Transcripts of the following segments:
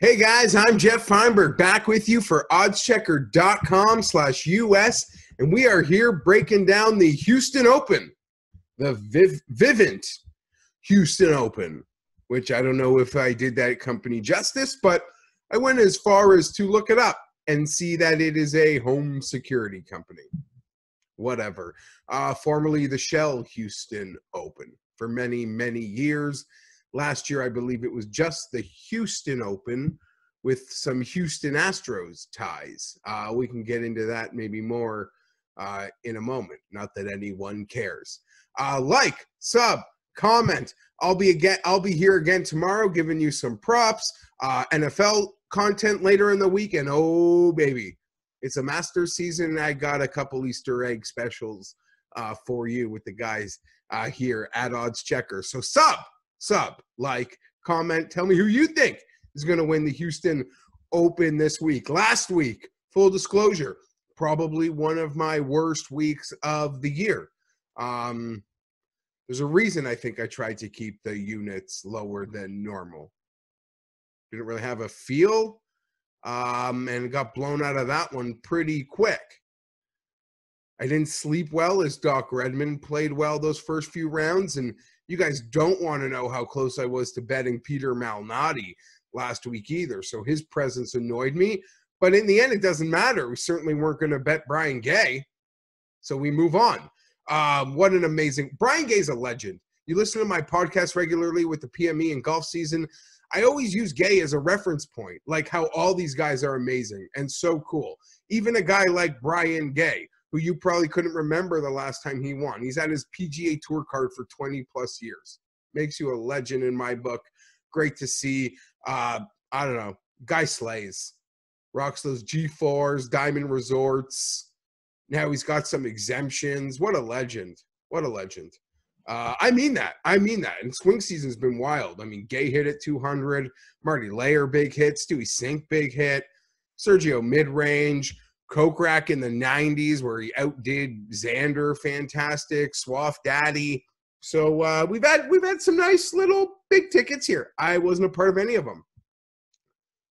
Hey guys, I'm Geoff Fienberg back with you for oddschecker.com slash US, and we are here breaking down the Houston Open, the Viv- Vivint Houston Open, which I don't know if I did that company justice, but I went as far as to look it up and see that it is a home security company. Whatever. Uh, formerly the Shell Houston Open for many, many years. Last year, I believe it was just the Houston Open with some Houston Astros ties. Uh, we can get into that maybe more uh, in a moment. Not that anyone cares. Uh, like, sub, comment. I'll be again. I'll be here again tomorrow, giving you some props, uh, NFL content later in the week, and oh baby, it's a master season. I got a couple Easter egg specials uh, for you with the guys uh, here at Odds Checker. So sub sub, like, comment, tell me who you think is going to win the Houston Open this week. Last week, full disclosure, probably one of my worst weeks of the year. Um, there's a reason I think I tried to keep the units lower than normal. Didn't really have a feel um, and got blown out of that one pretty quick. I didn't sleep well as Doc Redman played well those first few rounds, and you guys don't want to know how close I was to betting Peter Malnati last week either. So his presence annoyed me. But in the end, it doesn't matter. We certainly weren't going to bet Brian Gay. So we move on. Um, what an amazing Brian Gay's a legend. You listen to my podcast regularly with the PME and golf season. I always use Gay as a reference point, like how all these guys are amazing and so cool. Even a guy like Brian Gay, who you probably couldn't remember the last time he won. He's had his PGA Tour card for 20 plus years. Makes you a legend in my book. Great to see. Uh, I don't know. Guy slays. Rocks those G4s, Diamond Resorts. Now he's got some exemptions. What a legend. What a legend. Uh, I mean that. I mean that. And swing season's been wild. I mean, Gay hit at 200. Marty Laird big hit. Stewie Cink, big hit. Sergio mid range. Kokrak in the 90s where he outdid Xander fantastic, Swaff Daddy. So uh, we've had we've had some nice little big tickets here. I wasn't a part of any of them.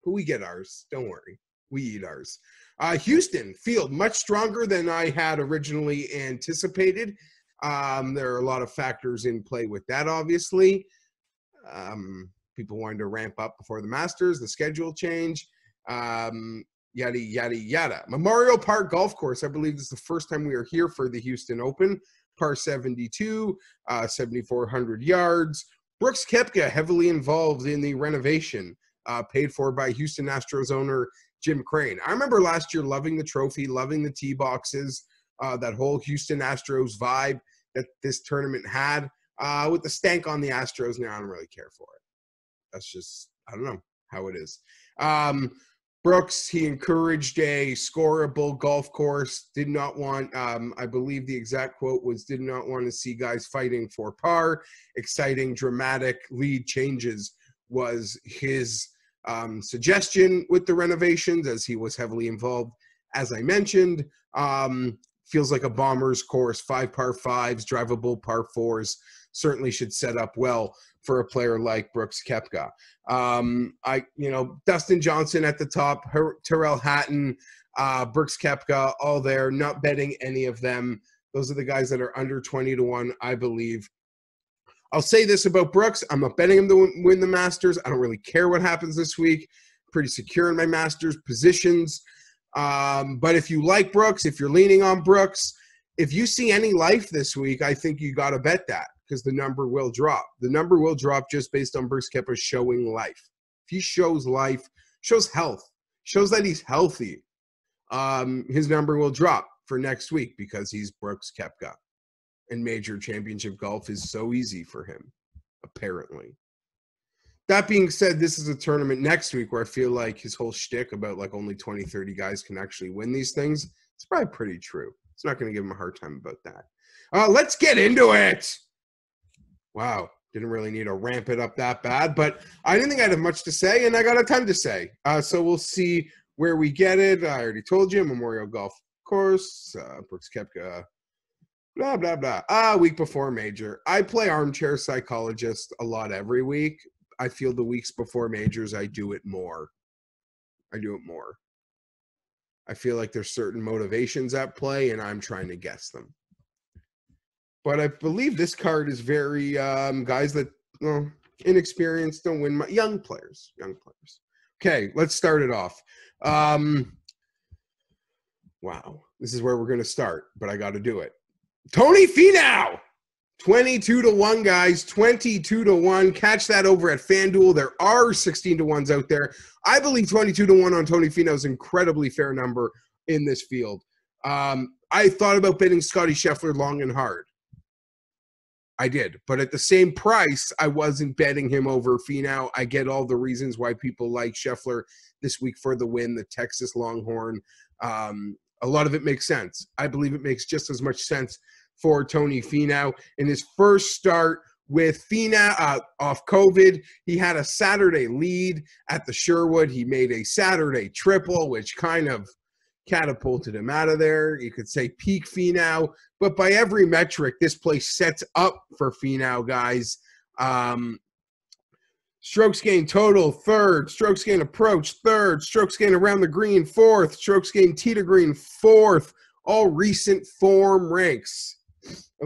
But we get ours. Don't worry. We eat ours. Uh, Houston field much stronger than I had originally anticipated. Um, there are a lot of factors in play with that, obviously. Um, people wanting to ramp up before the Masters, the schedule change. Um, yada yada yada. Memorial Park Golf Course. I believe is the first time we are here for the Houston Open. Par 72, uh, 7,400 yards. Brooks Koepka heavily involved in the renovation, uh, paid for by Houston Astros owner Jim Crane. I remember last year loving the trophy, loving the tee boxes, uh, that whole Houston Astros vibe that this tournament had. Uh, with the stank on the Astros now, I don't really care for it. That's just I don't know how it is. Um, Brooks, he encouraged a scoreable golf course. Did not want, um, I believe the exact quote was, did not want to see guys fighting for par. Exciting, dramatic lead changes was his um, suggestion with the renovations, as he was heavily involved. As I mentioned, um, feels like a bomber's course, five par fives, drivable par fours. Certainly should set up well for a player like Brooks Koepka. Um, I, you know, Dustin Johnson at the top, Her- Tyrrell Hatton, uh, Brooks Koepka, all there. Not betting any of them. Those are the guys that are under 20 to 1, I believe. I'll say this about Brooks. I'm not betting him to win the Masters. I don't really care what happens this week. Pretty secure in my Masters positions. Um, but if you like Brooks, if you're leaning on Brooks, if you see any life this week, I think you got to bet that because the number will drop. The number will drop just based on Brooks Koepka showing life. If he shows life, shows health, shows that he's healthy, um, his number will drop for next week because he's Brooks Koepka. And major championship golf is so easy for him, apparently. That being said, this is a tournament next week where I feel like his whole shtick about like only 20, 30 guys can actually win these things, it's probably pretty true. It's not going to give him a hard time about that. Uh, let's get into it. Wow, didn't really need to ramp it up that bad, but I didn't think I'd have much to say, and I got a ton to say. Uh, so we'll see where we get it. I already told you, Memorial Golf Course, uh, Brooks Koepka Blah blah blah. Ah, week before major. I play armchair psychologist a lot every week. I feel the weeks before majors I do it more. I do it more. I feel like there's certain motivations at play and I'm trying to guess them. But I believe this card is very um guys that well, inexperienced don't win my young players. Young players. Okay, let's start it off. Um wow. This is where we're gonna start, but I gotta do it. Tony Finau. 22 to 1, guys. 22 to 1. Catch that over at FanDuel. There are 16 to 1s out there. I believe 22 to 1 on Tony Finau is incredibly fair number in this field. Um, I thought about betting Scotty Scheffler long and hard. I did. But at the same price, I wasn't betting him over Finau. I get all the reasons why people like Scheffler this week for the win, the Texas Longhorn. Um, a lot of it makes sense. I believe it makes just as much sense for Tony Finau. In his first start with Finau uh, off COVID, he had a Saturday lead at the Sherwood. He made a Saturday triple, which kind of catapulted him out of there. You could say peak Finau, but by every metric, this place sets up for Finau, guys. Um, strokes gain total, third. Strokes gain approach, third. Strokes gain around the green, fourth. Strokes gain tee to green, fourth. All recent form ranks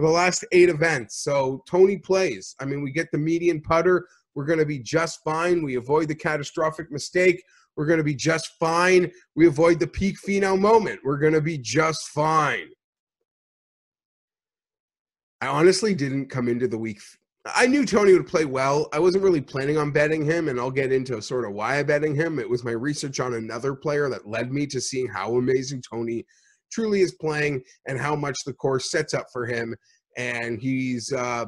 the last eight events. So Tony plays. I mean, we get the median putter. We're going to be just fine. We avoid the catastrophic mistake. We're going to be just fine. We avoid the peak Finau moment. We're going to be just fine. I honestly didn't come into the week. I knew Tony would play well. I wasn't really planning on betting him, and I'll get into sort of why I betting him. It was my research on another player that led me to seeing how amazing Tony truly is playing and how much the course sets up for him. And he's uh,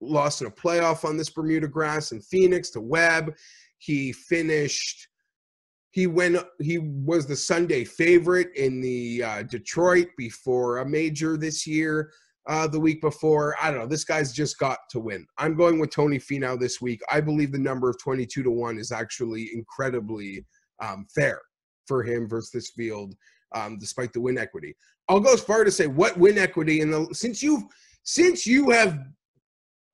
lost in a playoff on this Bermuda grass in Phoenix to Webb. He finished. He went. He was the Sunday favorite in the uh, Detroit before a major this year. Uh, the week before, I don't know. This guy's just got to win. I'm going with Tony Finau this week. I believe the number of 22 to one is actually incredibly um, fair for him versus this field um, despite the win equity. I'll go as far to say what win equity in the since you've since you have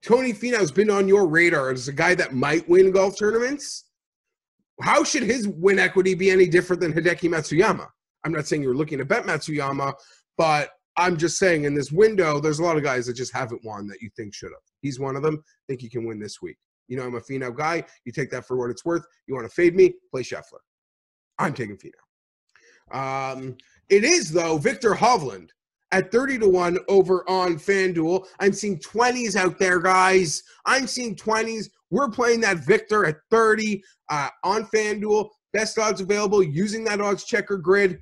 Tony Finau's been on your radar as a guy that might win golf tournaments. How should his win equity be any different than Hideki Matsuyama? I'm not saying you're looking to bet Matsuyama, but I'm just saying in this window, there's a lot of guys that just haven't won that you think should have. He's one of them. Think he can win this week. You know, I'm a Finau guy. You take that for what it's worth. You want to fade me? Play Scheffler. I'm taking Finau. Um, it is though Viktor Hovland at 30 to 1 over on FanDuel. I'm seeing 20s out there, guys. I'm seeing 20s. We're playing that Viktor at 30 uh, on FanDuel. Best odds available using that odds checker grid.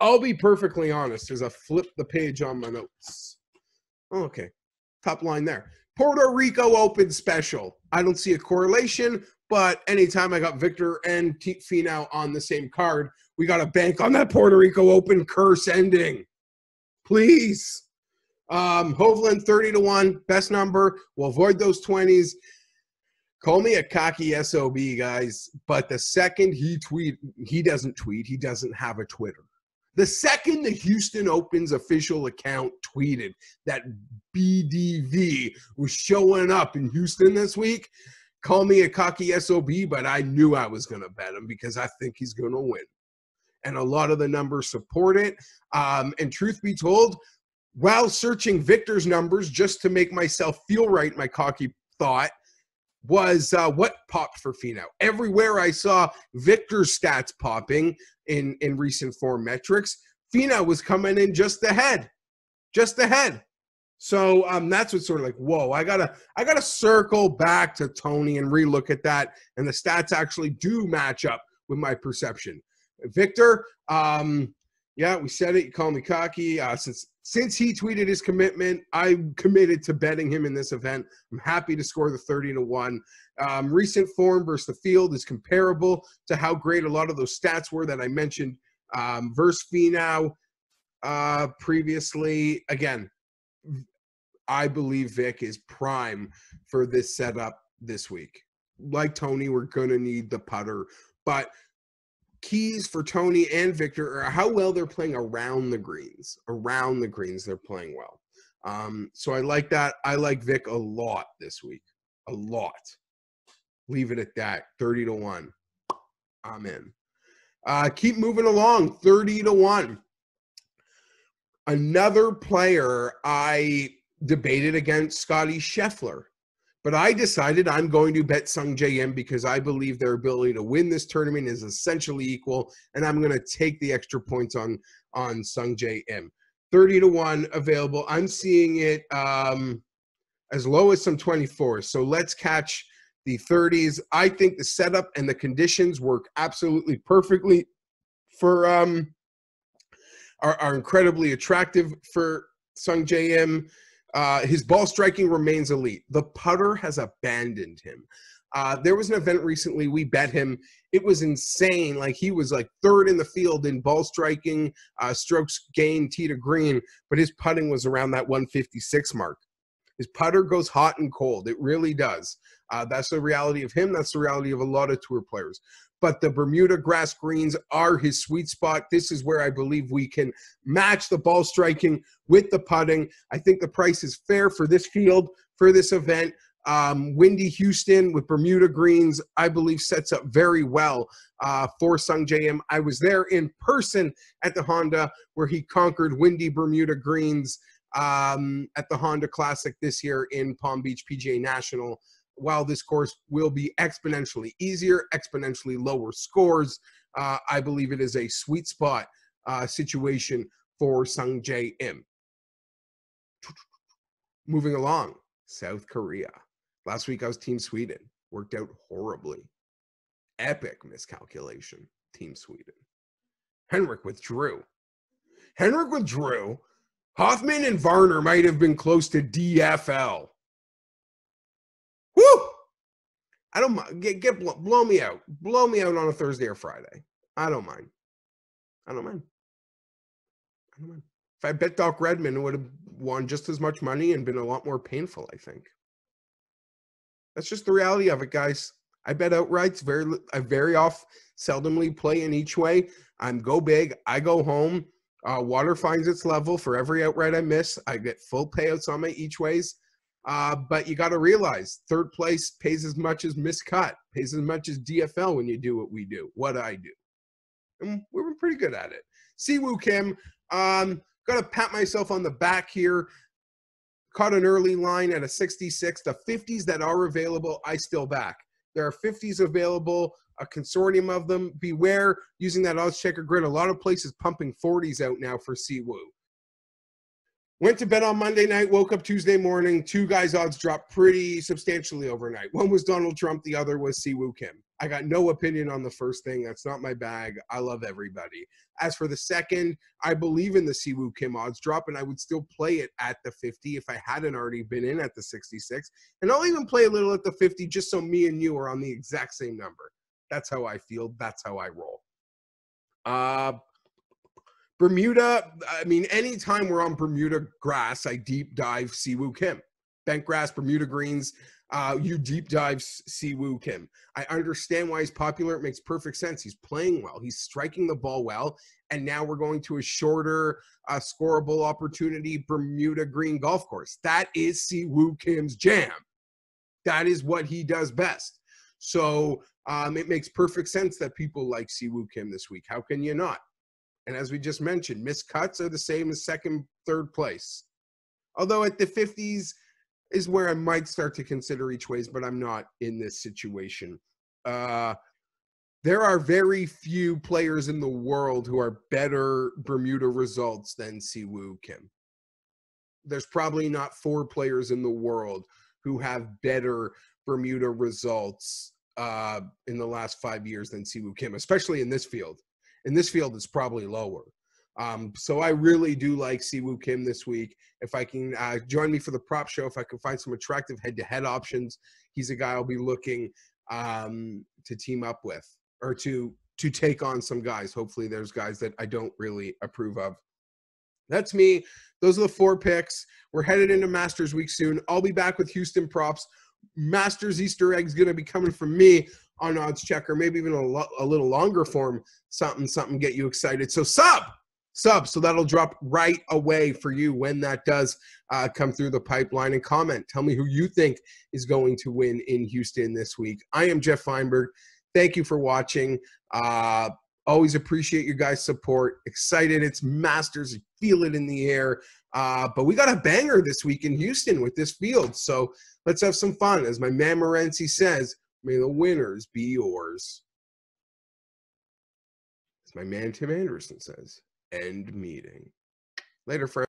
I'll be perfectly honest. There's a flip the page on my notes. Okay. Top line there. Puerto Rico Open special. I don't see a correlation, but anytime I got Viktor and Finau on the same card, we got to bank on that Puerto Rico Open curse ending. Please. Um, Hovland 30 to 1, best number. We'll avoid those 20s. Call me a cocky SOB, guys. But the second he tweet, he doesn't tweet, he doesn't have a Twitter. The second the Houston Open's official account tweeted that BDV was showing up in Houston this week, call me a cocky SOB, but I knew I was going to bet him because I think he's going to win and a lot of the numbers support it. Um, and truth be told, while searching Viktor's numbers just to make myself feel right, my cocky thought was uh, what popped for Finau. Everywhere I saw Viktor's stats popping in in recent form metrics, Finau was coming in just ahead, just ahead. So um, that's what's sort of like, whoa, I gotta I gotta circle back to Tony and relook at that, and the stats actually do match up with my perception. Viktor, um, yeah, we said it. You call me cocky. Uh, since since he tweeted his commitment, I'm committed to betting him in this event. I'm happy to score the 30 to one. Um, recent form versus the field is comparable to how great a lot of those stats were that I mentioned um, versus Finau uh, previously. Again, I believe Vic is prime for this setup this week. Like Tony, we're gonna need the putter, but keys for Tony and Viktor are how well they're playing around the greens. Around the greens, they're playing well. Um, so I like that. I like Vic a lot this week. A lot. Leave it at that. 30 to 1. I'm in. Uh, keep moving along. 30 to 1. Another player I debated against Scotty Scheffler. But I decided I'm going to bet Sung Im because I believe their ability to win this tournament is essentially equal, and I'm going to take the extra points on on Sung Im. 30 to 1 available. I'm seeing it um, as low as some 24. So let's catch the 30s. I think the setup and the conditions work absolutely perfectly for um are, are incredibly attractive for Sung Im. Uh, his ball striking remains elite. The putter has abandoned him. Uh, there was an event recently. We bet him. It was insane. Like he was like third in the field in ball striking, uh, strokes gained, tee to green, but his putting was around that 156 mark. His putter goes hot and cold. It really does. Uh, that's the reality of him. That's the reality of a lot of tour players. But the Bermuda grass greens are his sweet spot. This is where I believe we can match the ball striking with the putting. I think the price is fair for this field, for this event. Um, Windy Houston with Bermuda greens, I believe, sets up very well uh, for Sungjae Im. I was there in person at the Honda where he conquered Windy Bermuda greens um, at the Honda Classic this year in Palm Beach PGA National. While this course will be exponentially easier, exponentially lower scores, uh, I believe it is a sweet spot uh, situation for Sungjae Im. Moving along, South Korea. Last week I was Team Sweden. Worked out horribly. Epic miscalculation, Team Sweden. Henrik withdrew. Henrik withdrew. Hoffman and Varner might have been close to DFL. I don't mind. Get, get blow me out. Blow me out on a Thursday or Friday. I don't mind. I don't mind. I don't mind. If I bet Doc Redman, it would have won just as much money and been a lot more painful, I think. That's just the reality of it, guys. I bet outrights very I very off seldomly play in each way. I'm go big, I go home. Uh, water finds its level for every outright I miss. I get full payouts on my each ways. Uh, but you got to realize third place pays as much as miscut, pays as much as DFL when you do what we do, what I do. And we're pretty good at it. Siwoo Kim, um, got to pat myself on the back here caught an early line at a 66. The 50s that are available, I still back. There are 50s available, a consortium of them. Beware using that odds checker grid. A lot of places pumping 40s out now for Siwoo. Went to bed on Monday night, woke up Tuesday morning. Two guys' odds dropped pretty substantially overnight. One was Donald Trump, the other was Siwoo Kim. I got no opinion on the first thing. That's not my bag. I love everybody. As for the second, I believe in the Siwoo Kim odds drop, and I would still play it at the 50 if I hadn't already been in at the 66. And I'll even play a little at the 50 just so me and you are on the exact same number. That's how I feel. That's how I roll. Uh, Bermuda, I mean, anytime we're on Bermuda grass, I deep dive Siwoo Kim. Bent grass, Bermuda greens, uh, you deep dive Siwoo Kim. I understand why he's popular. It makes perfect sense. He's playing well. He's striking the ball well. And now we're going to a shorter, uh, scoreable opportunity Bermuda Green Golf Course. That is Siwoo Kim's jam. That is what he does best. So um, it makes perfect sense that people like Siwoo Kim this week. How can you not? And as we just mentioned, missed cuts are the same as second, third place. Although at the 50s is where I might start to consider each ways, but I'm not in this situation. Uh, there are very few players in the world who are better Bermuda results than Siwoo Kim. There's probably not four players in the world who have better Bermuda results uh, in the last five years than Siwoo Kim, especially in this field in this field it's probably lower. Um, so I really do like Siwoo Kim this week. If I can uh, join me for the prop show, if I can find some attractive head-to-head options, he's a guy I'll be looking um, to team up with or to to take on some guys. Hopefully, there's guys that I don't really approve of. That's me. Those are the four picks. We're headed into Masters week soon. I'll be back with Houston props. Masters Easter eggs going to be coming from me on odds checker, maybe even a, lo- a little longer form, something, something get you excited. So sub sub. So that'll drop right away for you when that does uh, come through the pipeline. And comment, tell me who you think is going to win in Houston this week. I am Geoff Fienberg. Thank you for watching. Uh, always appreciate your guys' support. Excited. It's Masters. Feel it in the air. Uh, but we got a banger this week in Houston with this field. So let's have some fun. As my man Morency says, may the winners be yours. As my man Tim Anderson says, end meeting. Later, friends.